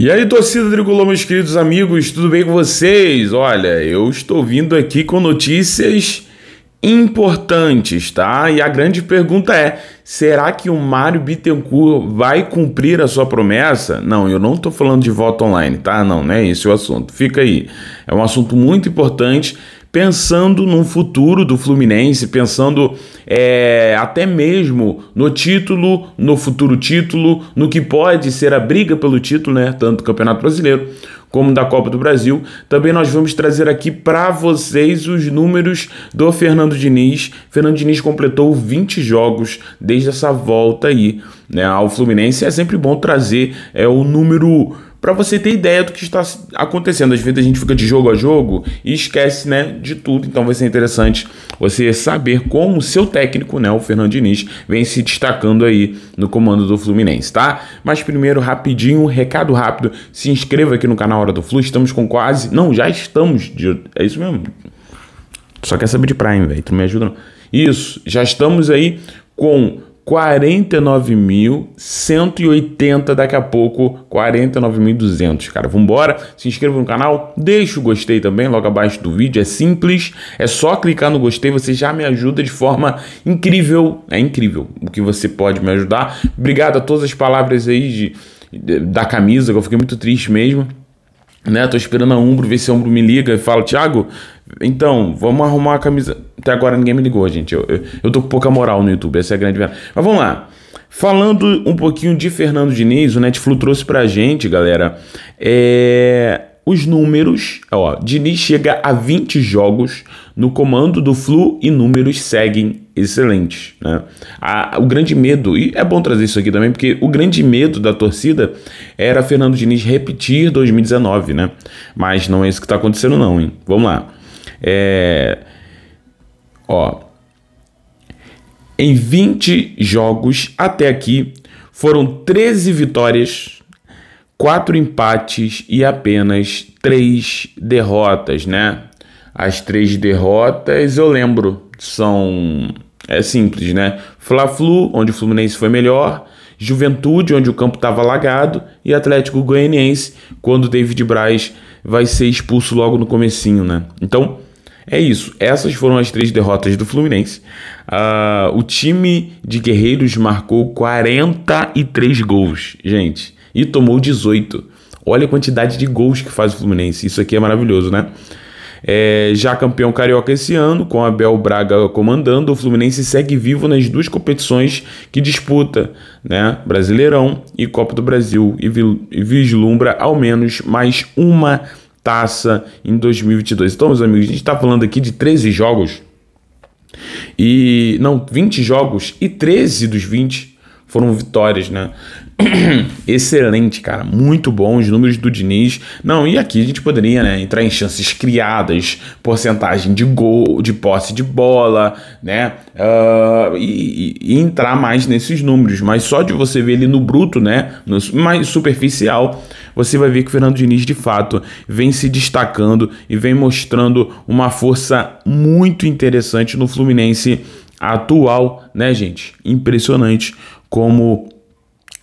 E aí, torcida tricolor, meus queridos amigos, tudo bem com vocês? Olha, eu estou vindo aqui com notícias importantes, tá? E a grande pergunta é: será que o Mário Bittencourt vai cumprir a sua promessa? Não, eu não estou falando de voto online, tá? Não, não é esse o assunto. Fica aí. É um assunto muito importante pensando no futuro do Fluminense, pensando é, até mesmo no título, no futuro título, no que pode ser a briga pelo título, né? Tanto do Campeonato Brasileiro como da Copa do Brasil. Também nós vamos trazer aqui para vocês os números do Fernando Diniz. Fernando Diniz completou 20 jogos desde essa volta aí né, ao Fluminense. É sempre bom trazer é, o número para você ter ideia do que está acontecendo. Às vezes a gente fica de jogo a jogo e esquece, né, de tudo. Então vai ser interessante você saber como o seu técnico, né, o Fernando Diniz, vem se destacando aí no comando do Fluminense, tá? Mas primeiro, rapidinho, recado rápido, se inscreva aqui no canal Hora do Flu. Estamos com quase, não, já estamos de, é isso mesmo. Só quer saber de Prime, velho. Tu me ajuda não? Isso, já estamos aí com 49.180 daqui a pouco, 49.200, cara. Vambora, se inscreva no canal, deixa o gostei também logo abaixo do vídeo, é simples, é só clicar no gostei, você já me ajuda de forma incrível, é incrível o que você pode me ajudar. Obrigado a todas as palavras aí de, de da camisa, que eu fiquei muito triste mesmo né? Tô esperando a Umbro, ver se a Umbro me liga e fala, Thiago, então, vamos arrumar a camisa. Até agora ninguém me ligou, gente. Eu, eu, eu tô com pouca moral no YouTube, essa é a grande verdade. Mas vamos lá. Falando um pouquinho de Fernando Diniz, o Netflix trouxe pra gente, galera, é, os números. Ó, Diniz chega a 20 jogos no comando do Flu e números seguem excelentes. Né? A, o grande medo, e é bom trazer isso aqui também, porque o grande medo da torcida era Fernando Diniz repetir 2019, né? Mas não é isso que está acontecendo, não, hein? Vamos lá. É, ó, em 20 jogos até aqui foram 13 vitórias, 4 empates e apenas 3 derrotas, né? As três derrotas eu lembro, são é simples, né? Fla-Flu, onde o Fluminense foi melhor, Juventude, onde o campo estava alagado, e Atlético Goianiense, quando o David Braz vai ser expulso logo no comecinho, né? Então, é isso. Essas foram as três derrotas do Fluminense. Uh, o time de Guerreiros marcou 43 gols, gente, e tomou 18. Olha a quantidade de gols que faz o Fluminense. Isso aqui é maravilhoso, né? É, já campeão carioca esse ano, com Abel Braga comandando, o Fluminense segue vivo nas duas competições que disputa, né? Brasileirão e Copa do Brasil, e vislumbra ao menos mais uma taça em 2022. Então, meus amigos, a gente está falando aqui de 13 jogos. E não, 20 jogos e 13 dos 20 foram vitórias, né? Excelente, cara, muito bom os números do Diniz. Não, e aqui a gente poderia, né, entrar em chances criadas, porcentagem de gol, de posse de bola, né, uh, e, e, entrar mais nesses números. Mas só de você ver ele no bruto, né, no mais superficial, você vai ver que o Fernando Diniz de fato vem se destacando e vem mostrando uma força muito interessante no Fluminense atual, né, gente? Impressionante como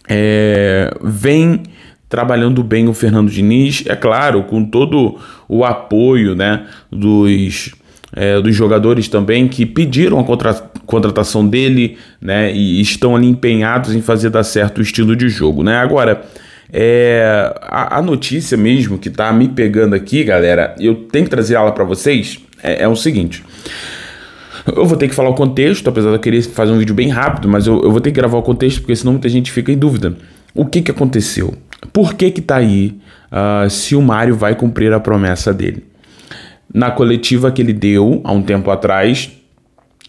é, vem trabalhando bem o Fernando Diniz, é claro, com todo o apoio né, dos, é, dos jogadores também que pediram a contra, contratação dele né, e estão ali empenhados em fazer dar certo o estilo de jogo. Né? Agora, é, a, a, notícia mesmo que está me pegando aqui, galera, eu tenho que trazer ela para vocês, é, é o seguinte. Eu vou ter que falar o contexto, apesar de eu querer fazer um vídeo bem rápido, mas eu, eu vou ter que gravar o contexto, porque senão muita gente fica em dúvida. O que, que aconteceu? Por que que tá aí uh, se o Mário vai cumprir a promessa dele? Na coletiva que ele deu há um tempo atrás,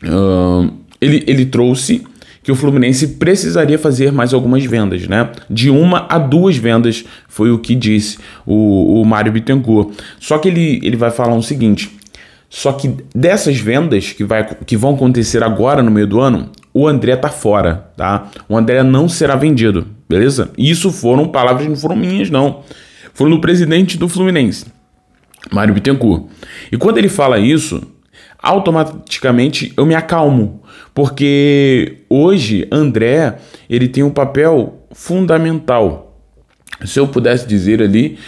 uh, ele, ele trouxe que o Fluminense precisaria fazer mais algumas vendas, né? De uma a duas vendas foi o que disse o, o Mário Bittencourt. Só que ele, ele vai falar o seguinte: só que dessas vendas que, vai, que vão acontecer agora no meio do ano, o André tá fora, tá? O André não será vendido, beleza? Isso foram palavras, não foram minhas, não. Foram do presidente do Fluminense, Mário Bittencourt. E quando ele fala isso, automaticamente eu me acalmo, porque hoje André ele tem um papel fundamental se eu pudesse dizer ali,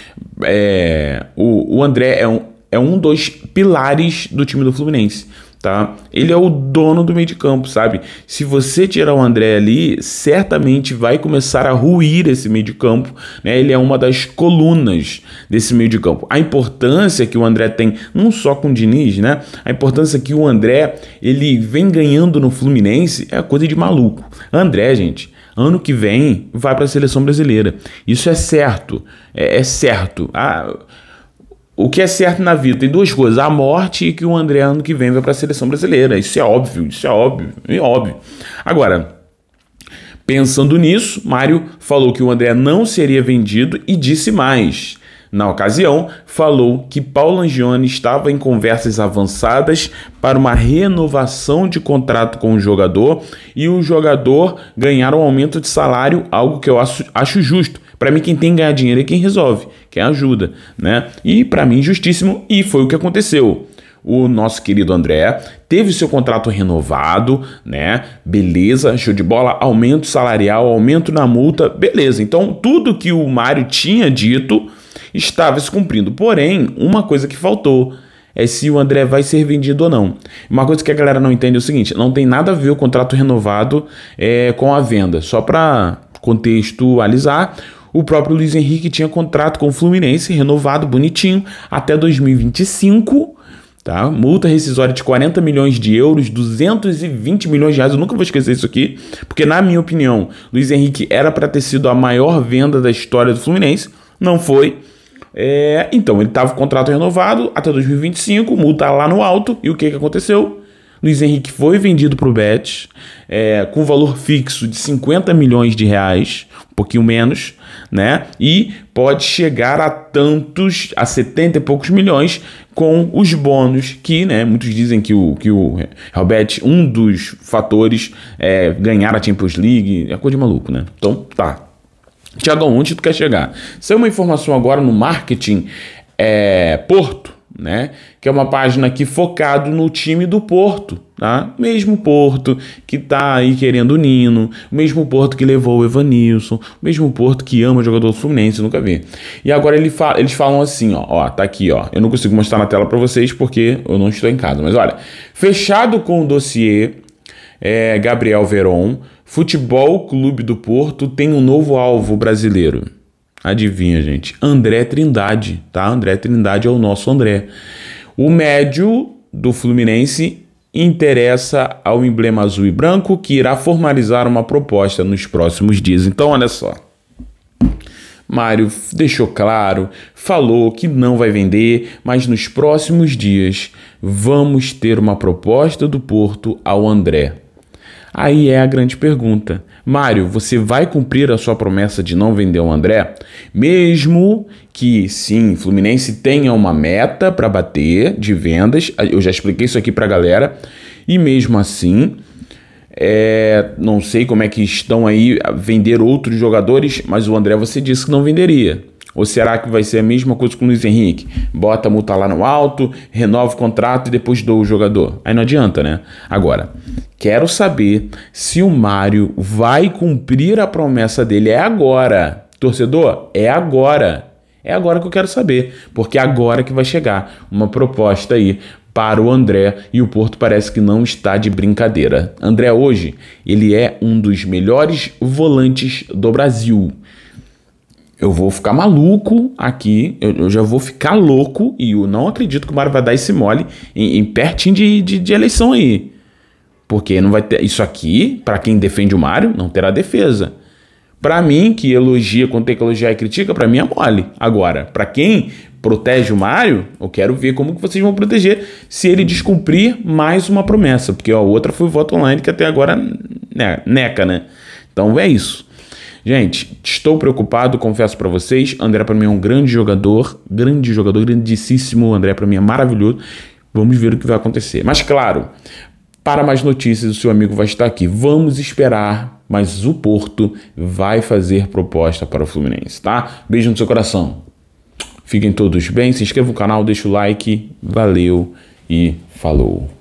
é, o, o André é um, é um dos pilares do time do Fluminense tá? Ele é o dono do meio de campo, sabe? Se você tirar o André ali, certamente vai começar a ruir esse meio de campo, né? Ele é uma das colunas desse meio de campo. A importância que o André tem, não só com o Diniz, né? A importância que o André, ele vem ganhando no Fluminense é coisa de maluco. André, gente, ano que vem vai para a seleção brasileira. Isso é certo, é, é certo. Ah, o que é certo na vida tem duas coisas: a morte e que o André ano que vem vai para a seleção brasileira. Isso é óbvio, isso é óbvio, é óbvio. Agora, pensando nisso, Mário falou que o André não seria vendido e disse mais. Na ocasião, falou que Paulo Angione estava em conversas avançadas para uma renovação de contrato com o jogador e o jogador ganhar um aumento de salário, algo que eu acho, acho justo para mim, quem tem que ganhar dinheiro é quem resolve, quem ajuda, né? E para mim, justíssimo, e foi o que aconteceu. O nosso querido André teve seu contrato renovado, né? Beleza, show de bola, aumento salarial, aumento na multa, beleza. Então, tudo que o Mário tinha dito estava se cumprindo. Porém, uma coisa que faltou é se o André vai ser vendido ou não. Uma coisa que a galera não entende é o seguinte: não tem nada a ver o contrato renovado é, com a venda. Só para contextualizar, o próprio Luiz Henrique tinha contrato com o Fluminense, renovado bonitinho, até 2025. Tá? Multa rescisória de 40 milhões de euros, 220 milhões de reais. Eu nunca vou esquecer isso aqui, porque, na minha opinião, Luiz Henrique era para ter sido a maior venda da história do Fluminense. Não foi. É, então, ele estava com contrato renovado até 2025, multa lá no alto. E o que, que aconteceu? Luiz Henrique foi vendido para o Betis é, com valor fixo de 50 milhões de reais, um pouquinho menos, né? E pode chegar a tantos, a 70 e poucos milhões com os bônus que, né? Muitos dizem que o, que o Betis, um dos fatores é ganhar a Champions League, é coisa de maluco, né? Então, tá. Tiago, onde tu quer chegar? Saiu uma informação agora no marketing é, Porto, né? Que é uma página aqui focado no time do Porto, tá? Mesmo Porto que tá aí querendo o Nino, mesmo Porto que levou o Evanilson, mesmo Porto que ama o jogador Fluminense, nunca vi. E agora ele eles falam assim, ó, ó, tá aqui, ó. Eu não consigo mostrar na tela para vocês porque eu não estou em casa, mas olha, fechado com o dossiê é, Gabriel Veron, Futebol Clube do Porto tem um novo alvo brasileiro. Adivinha, gente? André Trindade, tá? André Trindade é o nosso André. O médio do Fluminense interessa ao emblema azul e branco, que irá formalizar uma proposta nos próximos dias. Então, olha só. Mário deixou claro, falou que não vai vender, mas nos próximos dias vamos ter uma proposta do Porto ao André. Aí é a grande pergunta. Mário, você vai cumprir a sua promessa de não vender o André? Mesmo que, sim, Fluminense tenha uma meta para bater de vendas, eu já expliquei isso aqui para a galera, e mesmo assim, é, não sei como é que estão aí a vender outros jogadores, mas o André você disse que não venderia. Ou será que vai ser a mesma coisa com o Luiz Henrique? Bota a multa lá no alto, renova o contrato e depois doa o jogador. Aí não adianta, né? Agora, quero saber se o Mário vai cumprir a promessa dele. É agora. Torcedor, é agora. É agora que eu quero saber. Porque é agora que vai chegar uma proposta aí para o André e o Porto parece que não está de brincadeira. André hoje, ele é um dos melhores volantes do Brasil eu vou ficar maluco aqui, eu, eu, já vou ficar louco e eu não acredito que o Mário vai dar esse mole em, em pertinho de, de, de, eleição aí. Porque não vai ter. Isso aqui, para quem defende o Mário, não terá defesa. Para mim, que elogia quando tem que elogiar e critica, para mim é mole. Agora, para quem protege o Mário, eu quero ver como que vocês vão proteger se ele descumprir mais uma promessa. Porque a outra foi o voto online que até agora né, neca, né? Então é isso. Gente, estou preocupado, confesso para vocês. André para mim é um grande jogador, grande jogador, grandíssimo. André para mim é maravilhoso. Vamos ver o que vai acontecer. Mas claro, para mais notícias, o seu amigo vai estar aqui. Vamos esperar, mas o Porto vai fazer proposta para o Fluminense, tá? Beijo no seu coração. Fiquem todos bem, se inscreva no canal, deixa o like. Valeu e falou.